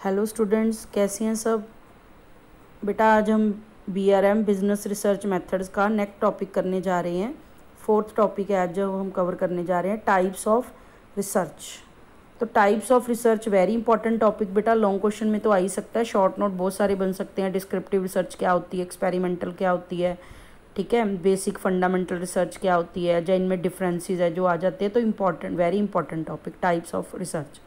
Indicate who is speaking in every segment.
Speaker 1: Hello students, कैसे हैं सब? बेटा, आज हम B R M business research methods का नेक्स्ट टॉपिक करने जा रहे हैं। फोर्थ टॉपिक है आज जो हम कवर करने जा रहे हैं टाइप्स ऑफ़ रिसर्च तो types of research very important topic बेटा। लॉन्ग क्वेश्चन में तो आ ही सकता है शॉर्ट नोट बहुत सारे बन सकते हैं। डिस्क्रिप्टिव रिसर्च क्या होती है एक्सपेरिमेंटल क्या होती है, ठीक है? बेसिक फंडामेंटल रिसर्च क्या होती है, या इनमें डिफरेंसेस है जो आ जाते हैं तो important very important topic types of research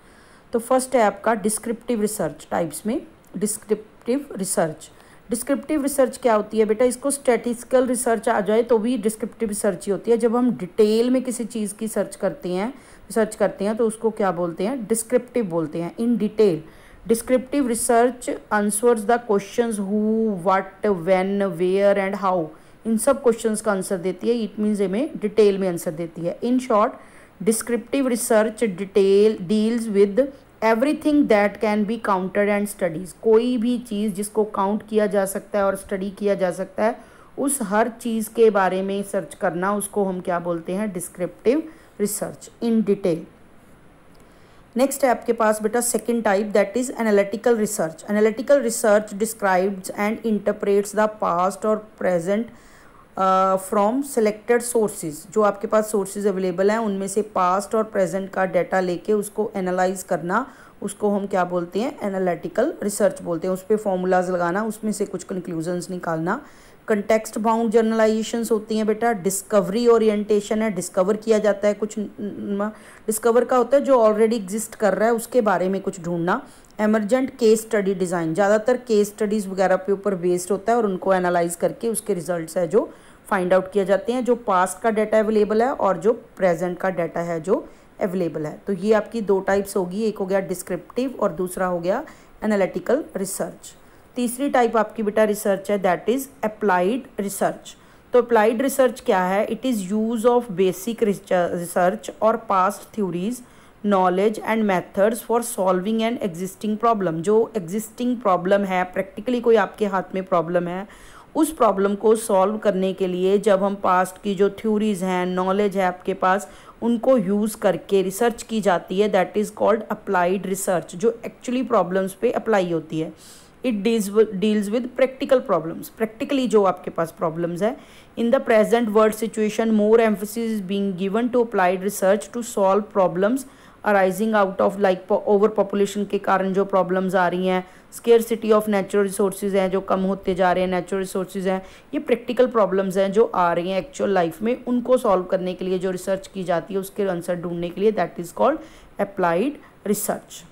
Speaker 1: तो फ़र्स्ट है आपका डिस्क्रिप्टिव रिसर्च टाइप्स में। डिस्क्रिप्टिव रिसर्च डिस्क्रिप्टिव रिसर्च क्या होती है बेटा? इसको स्टेटिस्टिकल रिसर्च आ जाए तो भी डिस्क्रिप्टिव रिसर्च ही होती है। जब हम डिटेल में किसी चीज़ की सर्च करते हैं रिसर्च करते हैं तो उसको क्या बोलते हैं? डिस्क्रिप्टिव बोलते हैं। In detail descriptive research answers the questions who what when where and how इन सब क्वेश्चंस का आंसर देती है। इट मीन्स में डिटेल में आंसर देती है। In short descriptive research detail deals with everything that can be counted and studies कोई भी चीज़ जिसको काउंट किया जा सकता है और स्टडी किया जा सकता है, उस हर चीज़ के बारे में सर्च करना, उसको हम क्या बोलते हैं? Descriptive research in detail next है आपके पास बेटा second type that is analytical research analytical research describes and interprets the past और प्रेजेंट फ्रॉम सेलेक्टेड सोर्सेज जो आपके पास सोर्सेज अवेलेबल हैं, उनमें से पास्ट और प्रेजेंट का डाटा लेके उसको एनालाइज करना, उसको हम क्या बोलते हैं एनालिटिकल रिसर्च बोलते हैं। उस पर फॉर्मूलाज लगाना, उसमें से कुछ कंक्लूजन्स निकालना। कंटेक्स्ट बाउंड जर्नलाइजेशंस होती हैं बेटा। डिस्कवरी ओरिएंटेशन है डिस्कवर किया जाता है कुछ डिस्कवर का होता है जो ऑलरेडी एग्जिस्ट कर रहा है, उसके बारे में कुछ ढूंढना। एमरजेंट केस स्टडी डिज़ाइन ज़्यादातर केस स्टडीज़ वगैरह के ऊपर बेस्ड होता है और उनको एनालाइज करके उसके रिजल्ट्स है जो फाइंड आउट किया जाते हैं, जो पास्ट का डाटा अवेलेबल है और जो प्रेजेंट का डाटा है जो अवेलेबल है। तो ये आपकी दो टाइप्स होगी, एक हो गया डिस्क्रिप्टिव और दूसरा हो गया एनालिटिकल रिसर्च तीसरी टाइप आपकी बेटा रिसर्च है दैट इज़ अप्लाइड रिसर्च तो अप्लाइड रिसर्च क्या है? It is use of basic research और past theories knowledge and methods for solving an existing problem जो एग्जिस्टिंग प्रॉब्लम है प्रैक्टिकली कोई आपके हाथ में प्रॉब्लम है, उस प्रॉब्लम को सॉल्व करने के लिए जब हम पास्ट की जो थ्योरीज हैं नॉलेज है आपके पास, उनको यूज़ करके रिसर्च की जाती है that is called applied research जो एक्चुअली प्रॉब्लम्स पे अप्लाई होती है। It deals deals with practical problems practically जो आपके पास प्रॉब्लम्स है in the present world situation more emphasis being given to applied research to solve problems arising out of like overpopulation के कारण जो प्रॉब्लम्स आ रही हैं scarcity of natural resources हैं, जो कम होते जा रहे हैं नेचुरल रिसोर्सेज हैं, ये प्रैक्टिकल प्रॉब्लम्स हैं जो आ रही हैं एक्चुअल लाइफ में, उनको सॉल्व करने के लिए जो रिसर्च की जाती है, उसके आंसर ढूँढने के लिए that is called applied research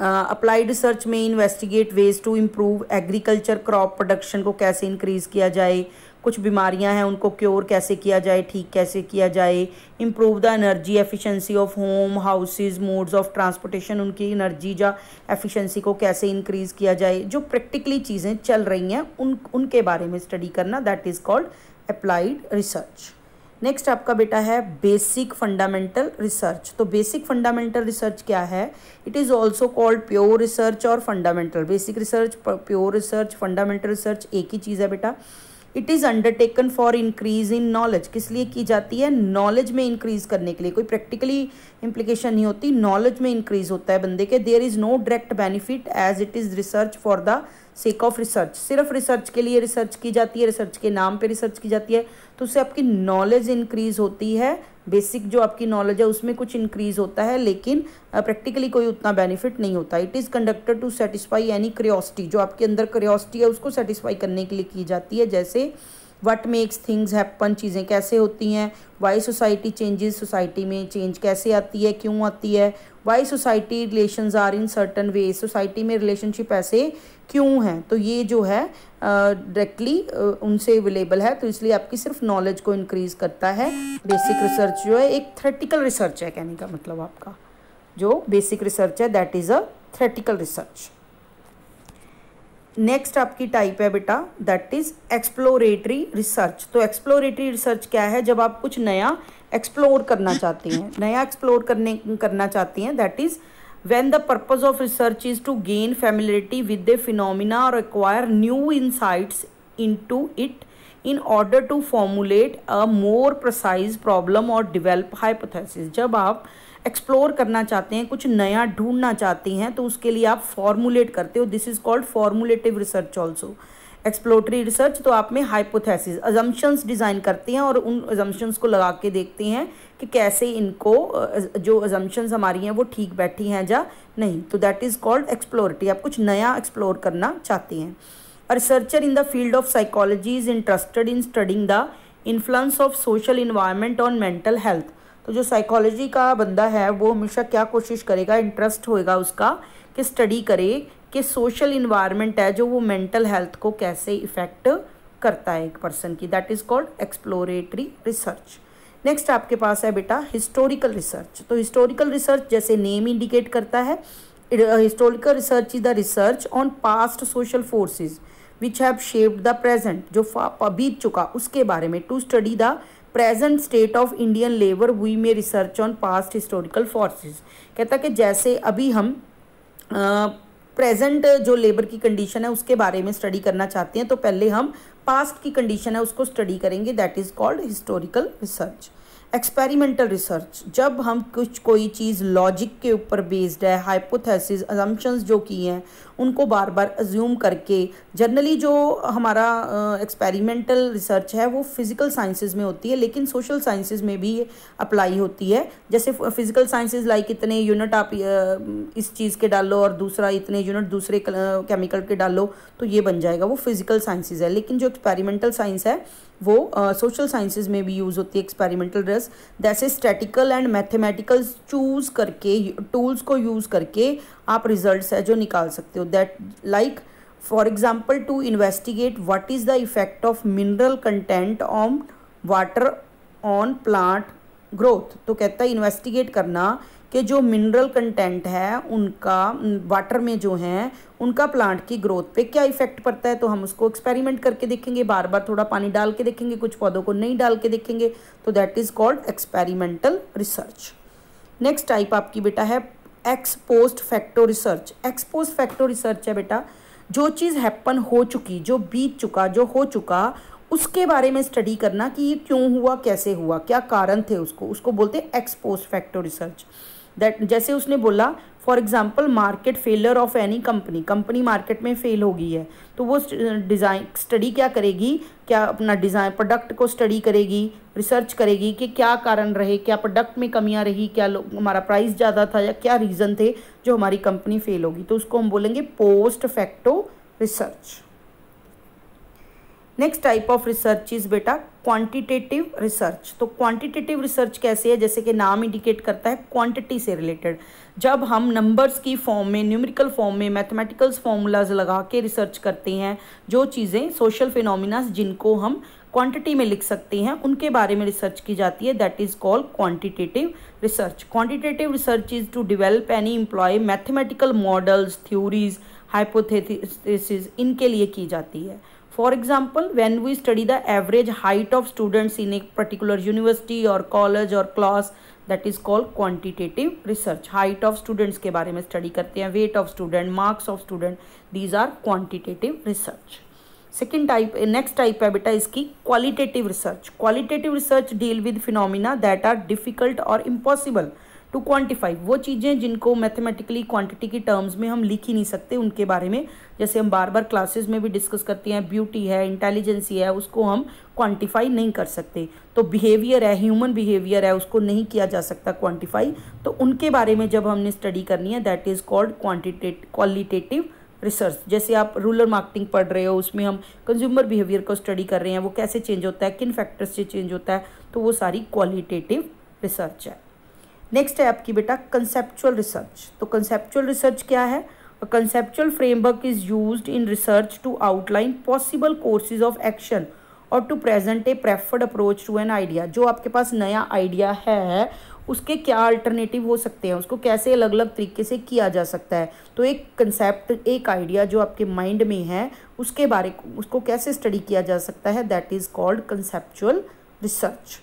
Speaker 1: applied research में investigate ways to improve agriculture crop production को कैसे इंक्रीज़ किया जाए, कुछ बीमारियाँ हैं उनको क्योर कैसे किया जाए, ठीक कैसे किया जाए improve the energy efficiency of home houses modes of transportation उनकी एनर्जी या एफिशिएंसी को कैसे इंक्रीज़ किया जाए, जो प्रैक्टिकली चीज़ें चल रही हैं, उन, उनके बारे में स्टडी करना that is called applied research next आपका बेटा है बेसिक फंडामेंटल रिसर्च तो बेसिक फंडामेंटल रिसर्च क्या है? It is also called pure research और fundamental basic research pure research fundamental research एक ही चीज़ है बेटा। It is undertaken for increase in knowledge किस लिए की जाती है? नॉलेज में इंक्रीज करने के लिए। कोई प्रैक्टिकली इंप्लीकेशन नहीं होती। नॉलेज में इंक्रीज होता है बंदे के। There is no direct benefit as it is research for the sake of research सिर्फ़ रिसर्च के लिए रिसर्च की जाती है। रिसर्च के नाम पे रिसर्च की जाती है। तो उससे आपकी नॉलेज इंक्रीज होती है। बेसिक जो आपकी नॉलेज है, उसमें कुछ इंक्रीज होता है, लेकिन प्रैक्टिकली कोई उतना बेनिफिट नहीं होता। It is conducted to satisfy any curiosity जो आपके अंदर क्रियोसिटी है, उसको सेटिस्फाई करने के लिए की जाती है। जैसे वट मेक्स थिंग्स हैपन चीज़ें कैसे होती हैं वाई सोसाइटी चेंजेस सोसाइटी में चेंज कैसे आती है, क्यों आती है why society relation are in certain way society में रिलेशनशिप ऐसे क्यों हैं? तो ये जो है डायरेक्टली उनसे अवेलेबल है तो इसलिए आपकी सिर्फ़ नॉलेज को इंक्रीज करता है। बेसिक रिसर्च जो है, एक थ्रेटिकल रिसर्च है कहने का मतलब आपका। जो बेसिक रिसर्च है that is a theoretical research next आपकी टाइप है बेटा दैट इज़ एक्सप्लोरेटरी रिसर्च तो एक्सप्लोरेटरी रिसर्च क्या है? जब आप कुछ नया एक्सप्लोर करना चाहती हैं, नया एक्सप्लोर करने, करना चाहती हैं that is when the purpose of research is to gain familiarity with the phenomena or acquire new insights into it in order to formulate a more precise problem or develop hypothesis जब आप explore करना चाहते हैं कुछ नया ढूंढना चाहते हैं तो उसके लिए आप फॉर्मुलेट करते हो this is called formulative research also exploratory research तो आप में हाइपोथेसिस अजम्पन्स डिज़ाइन करते हैं और उन अजम्पन्स को लगा के देखते हैं कि कैसे इनको जो अजम्पन्स हमारी हैं वो ठीक बैठी हैं या नहीं। तो दैट इज़ कॉल्ड एक्सप्लोरिटी आप कुछ नया एक्सप्लोर करना चाहते हैं। Researcher in the field of psychology is interested in studying the influence of social environment on mental health तो जो साइकोलॉजी का बंदा है, वो हमेशा क्या कोशिश करेगा इंटरेस्ट होएगा उसका कि स्टडी करे कि सोशल इन्वायरमेंट है जो वो मेंटल हेल्थ को कैसे इफ़ेक्ट करता है एक पर्सन की। That is called exploratory research next आपके पास है बेटा हिस्टोरिकल रिसर्च तो हिस्टोरिकल रिसर्च जैसे नेम इंडिकेट करता है historical research is the research on past social forces which have shaped the present जो बीत चुका, उसके बारे में to study the present state of Indian labour हुई में research on past historical forces कहता कि जैसे अभी हम प्रेजेंट जो लेबर की कंडीशन है उसके बारे में स्टडी करना चाहते हैं तो पहले हम पास्ट की कंडीशन है उसको स्टडी करेंगे that is called historical research experimental research जब हम कुछ कोई चीज़ लॉजिक के ऊपर बेस्ड है हाइपोथेसिस अजम्पन्स जो की हैं उनको बार बार अज्यूम करके जनरली जो हमारा एक्सपेरिमेंटल रिसर्च है वो फ़िज़िकल साइंसेज में होती है लेकिन सोशल साइंसेज में भी अप्लाई होती है। जैसे फ़िज़िकल साइंसेज लाइक इतने यूनिट आप इस चीज़ के डालो और दूसरा इतने यूनिट दूसरे केमिकल के डालो तो ये बन जाएगा वो फ़िज़िकल साइंसेज है। लेकिन जो एक्सपेरिमेंटल साइंस है वो सोशल uh, साइंसेज में भी यूज़ होती है एक्सपेरिमेंटल ड्रेस जैसे स्टैटिकल एंड मैथमेटिकल चूज़ करके टूल्स को यूज़ करके आप रिजल्ट्स है जो निकाल सकते हो। That like for example to investigate what is the effect of mineral content on water on plant growth तो कहता है इन्वेस्टिगेट करना कि जो मिनरल कंटेंट है, उनका वाटर में जो है, उनका प्लांट की ग्रोथ पे क्या इफ़ेक्ट पड़ता है? तो हम उसको एक्सपेरिमेंट करके देखेंगे बार बार थोड़ा पानी डाल के देखेंगे, कुछ पौधों को नहीं डाल के देखेंगे। तो that is called experimental research next type आपकी बेटा है ex post facto research ex post facto research है बेटा। जो चीज़ हैपन हो चुकी, जो बीत चुका, जो हो चुका, उसके बारे में स्टडी करना कि ये क्यों हुआ, कैसे हुआ, क्या कारण थे उसको। उसको बोलते हैं ex post facto research that जैसे उसने बोला for example market failure of any company company market में फेल हो गई है तो वो डिज़ाइन स्टडी क्या करेगी? क्या अपना डिज़ाइन प्रोडक्ट को स्टडी करेगी रिसर्च करेगी कि क्या कारण रहे, क्या प्रोडक्ट में कमियाँ रही, क्या हमारा प्राइस ज़्यादा था या क्या रीज़न थे जो हमारी कंपनी फेल होगी। तो उसको हम बोलेंगे post facto research next type of research is बेटा क्वांटिटेटिव रिसर्च तो क्वांटिटेटिव रिसर्च कैसे है? जैसे कि नाम इंडिकेट करता है क्वांटिटी से रिलेटेड जब हम नंबर्स की फॉर्म में न्यूमेरिकल फॉर्म में मैथमेटिकल्स फॉर्मूलाज लगा के रिसर्च करते हैं, जो चीज़ें सोशल फिनोमिनास जिनको हम क्वांटिटी में लिख सकते हैं, उनके बारे में रिसर्च की जाती है. That is called quantitative research quantitative research is to develop any employ mathematical models theories hypothesis इनके लिए की जाती है. For example when we study the average height of students in a particular university और college और class that is called quantitative research height of students के बारे में स्टडी करते हैं weight of student marks of student these are quantitative research second type next type है बेटा इसकी qualitative research qualitative research deal with phenomena that are difficult और impossible to quantify वो चीज़ें जिनको मैथमेटिकली क्वांटिटी की टर्म्स में हम लिख ही नहीं सकते उनके बारे में। जैसे हम बार बार क्लासेस में भी डिस्कस करते हैं ब्यूटी है इंटेलिजेंसी है, उसको हम क्वांटिफाई नहीं कर सकते। तो बिहेवियर है ह्यूमन बिहेवियर है, उसको नहीं किया जा सकता क्वांटिफाई तो उनके बारे में जब हमने स्टडी करनी है that is called quantitate qualitative research जैसे आप रूरल मार्केटिंग पढ़ रहे हो, उसमें हम कंज्यूमर बिहेवियर को स्टडी कर रहे हैं, वो कैसे चेंज होता है, किन फैक्टर्स से चेंज होता है तो वो सारी क्वालिटेटिव रिसर्च है। नेक्स्ट है आपकी बेटा कंसेप्चुअल रिसर्च तो कंसेप्चुअल रिसर्च क्या है? Conceptual framework is use in research to outline possible courses of action और to present a preferred approach to an idea जो आपके पास नया आइडिया है, उसके क्या अल्टरनेटिव हो सकते हैं? उसको कैसे अलग अलग तरीके से किया जा सकता है? तो एक कंसेप्ट एक आइडिया जो आपके माइंड में है, उसके बारे, उसको कैसे स्टडी किया जा सकता है? That is called conceptual research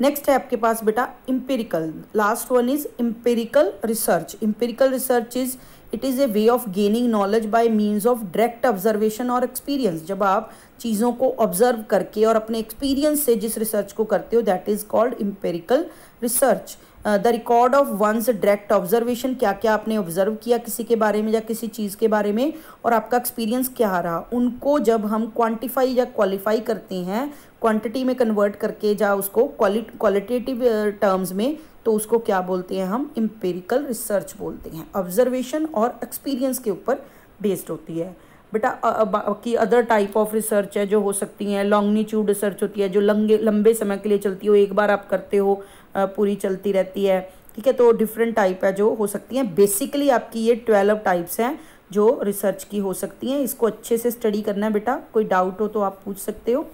Speaker 1: next है आपके पास बेटा empirical last one is empirical research empirical research is it is a way of gaining knowledge by means of direct observation और एक्सपीरियंस जब आप चीज़ों को ऑब्ज़र्व करके और अपने एक्सपीरियंस से जिस रिसर्च को करते हो that is called empirical research the record of one's direct observation क्या क्या आपने ऑब्ज़र्व किया किसी के बारे में या किसी चीज़ के बारे में और आपका एक्सपीरियंस क्या रहा? उनको जब हम क्वांटिफाई या क्वालिफाई करते हैं क्वांटिटी में कन्वर्ट करके या उसको क्वालिटेटिव टर्म्स में तो उसको क्या बोलते हैं हम? इम्पेरिकल रिसर्च बोलते हैं। ऑब्जर्वेशन और एक्सपीरियंस के ऊपर बेस्ड होती है। बेटा बाकी अदर टाइप ऑफ़ रिसर्च है जो हो सकती हैं लॉन्गनीच्यूड रिसर्च होती है, जो लंबे लंबे समय के लिए चलती हो, एक बार आप करते हो पूरी चलती रहती है, ठीक है? तो डिफरेंट टाइप है जो हो सकती हैं। बेसिकली आपकी ये ट्वेल्व टाइप्स हैं जो रिसर्च की हो सकती हैं। इसको अच्छे से स्टडी करना है बेटा। कोई डाउट हो तो आप पूछ सकते हो।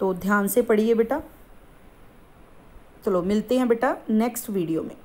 Speaker 1: तो ध्यान से पढ़िए बेटा। चलो मिलते हैं बेटा नेक्स्ट वीडियो में।